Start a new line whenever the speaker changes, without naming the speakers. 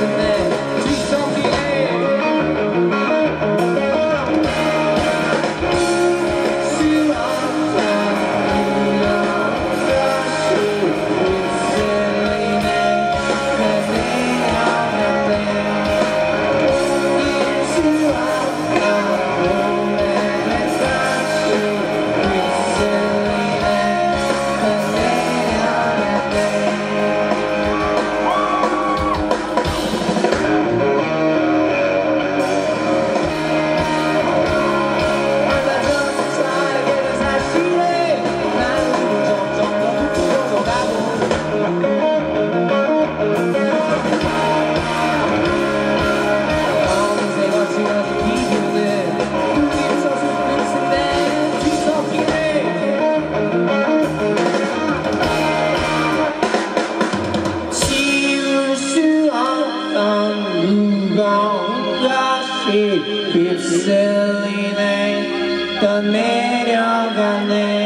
in. 내려가네